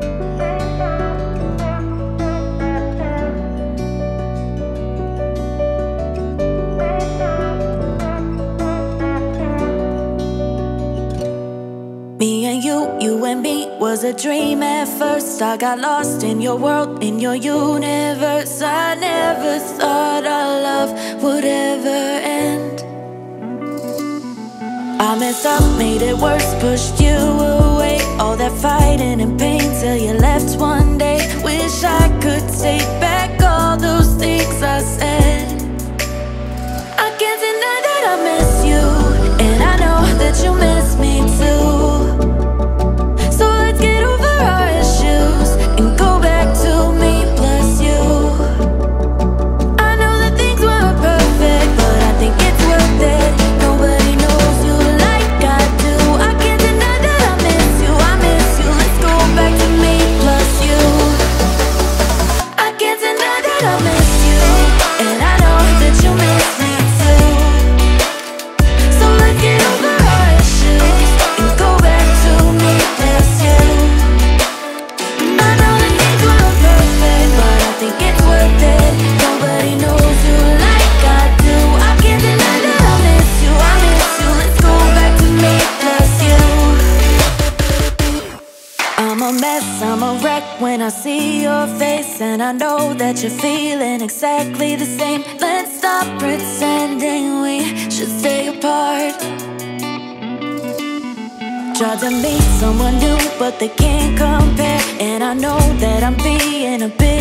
Me and you, you and me was a dream at first. I got lost in your world, in your universe. I never thought our love would ever end. I messed up, made it worse, pushed you away. All that fighting and pain could take back and mess, I'm a wreck when I see your face, and I know that you're feeling exactly the same. Let's stop pretending we should stay apart. Tried to meet someone new, but they can't compare. And I know that I'm being a bit